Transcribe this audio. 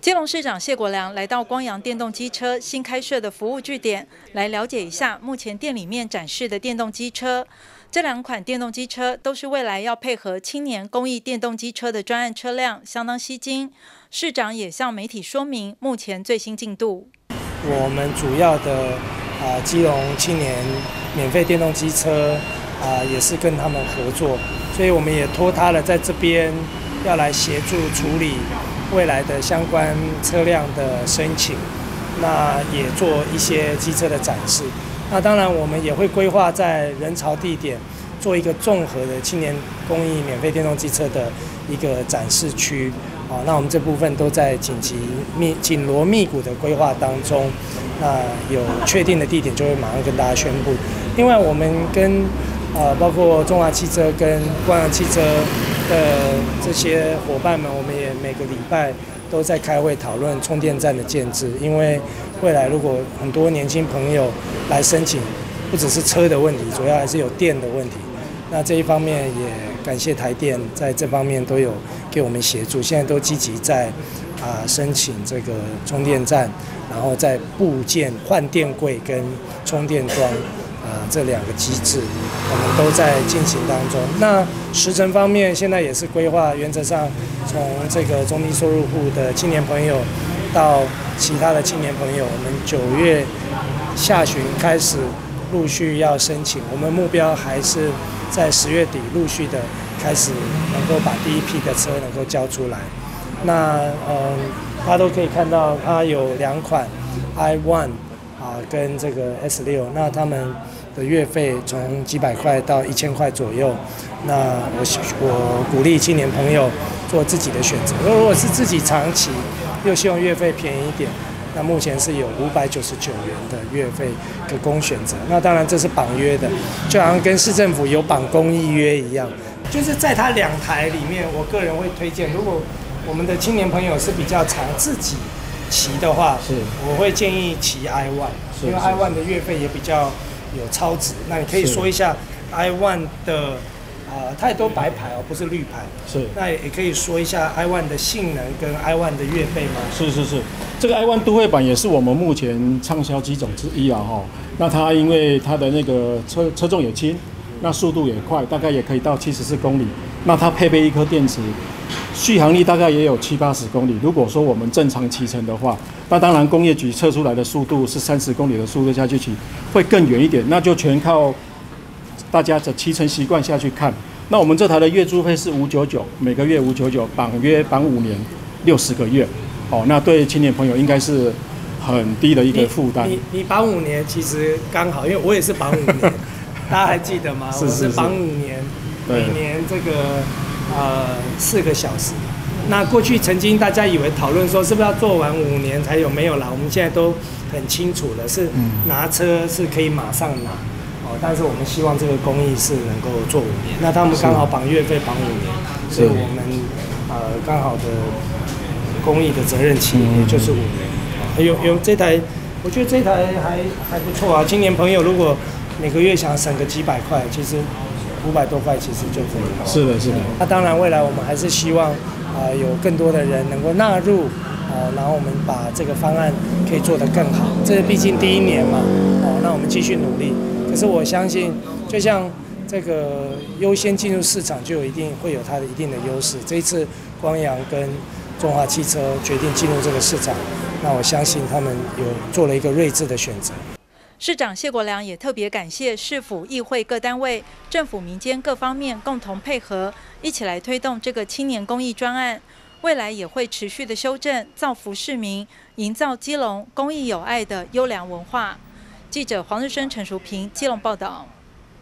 基隆市长谢国良来到光阳电动机车新开设的服务据点，来了解一下目前店里面展示的电动机车。这两款电动机车都是未来要配合青年公益电动机车的专案车辆，相当吸睛。市长也向媒体说明目前最新进度。我们主要的啊基隆青年免费电动机车啊也是跟他们合作，所以我们也托他了在这边要来协助处理。未来的相关车辆的申请，那也做一些机车的展示。那当然，我们也会规划在人潮地点做一个综合的青年公益免费电动机车的一个展示区。好，那我们这部分都在紧急密紧锣密鼓的规划当中。那有确定的地点，就会马上跟大家宣布。另外，我们跟啊，包括中华汽车跟光阳汽车。的这些伙伴们，我们也每个礼拜都在开会讨论充电站的建制，因为未来如果很多年轻朋友来申请，不只是车的问题，主要还是有电的问题。那这一方面也感谢台电在这方面都有给我们协助，现在都积极在啊申请这个充电站，然后在部件换电柜跟充电桩。啊，这两个机制我们都在进行当中。那时程方面，现在也是规划，原则上从这个中低收入户的青年朋友到其他的青年朋友，我们九月下旬开始陆续要申请。我们目标还是在十月底陆续的开始，能够把第一批的车能够交出来。那嗯，大家都可以看到，它有两款 i One 啊，跟这个 S 六，那他们。的月费从几百块到一千块左右，那我我鼓励青年朋友做自己的选择。如果是自己长期又希望月费便宜一点，那目前是有五百九十九元的月费可供选择。那当然这是绑约的，就好像跟市政府有绑公益约一样。就是在它两台里面，我个人会推荐，如果我们的青年朋友是比较常自己骑的话，是我会建议骑 i one，因为 i one 的月费也比较。有超值，那你可以说一下 i one 的啊，它也都白牌哦，不是绿牌。是。那也可以说一下 i one 的性能跟 i one 的月费吗？是是是，这个 i one 都会版也是我们目前畅销机种之一啊哈。那它因为它的那个车车重也轻，那速度也快，大概也可以到七十四公里。那它配备一颗电池。续航力大概也有七八十公里。如果说我们正常骑乘的话，那当然工业局测出来的速度是三十公里的速度下去骑，会更远一点。那就全靠大家的骑乘习惯下去看。那我们这台的月租费是五九九，每个月五九九，绑约绑五年，六十个月。哦，那对青年朋友应该是很低的一个负担。你你绑五年其实刚好，因为我也是绑五年，大家还记得吗？我是绑五年，每年这个。呃，四个小时。那过去曾经大家以为讨论说是不是要做完五年才有没有啦？我们现在都很清楚了，是拿车是可以马上拿哦。但是我们希望这个公益是能够做五年。那他们刚好绑月费绑五年，所以我们呃刚好的公益的责任期也就是五年。有有这台，我觉得这台还还不错啊。青年朋友如果每个月想省个几百块，其实。五百多块其实就可以了。是的，是的。那当然，未来我们还是希望啊，有更多的人能够纳入啊，然后我们把这个方案可以做得更好。这毕竟第一年嘛，哦，那我们继续努力。可是我相信，就像这个优先进入市场，就有一定会有它的一定的优势。这一次光阳跟中华汽车决定进入这个市场，那我相信他们有做了一个睿智的选择。市长谢国良也特别感谢市府、议会各单位、政府、民间各方面共同配合，一起来推动这个青年公益专案。未来也会持续的修正，造福市民，营造基隆公益有爱的优良文化。记者黄日升、陈淑平，基隆报道。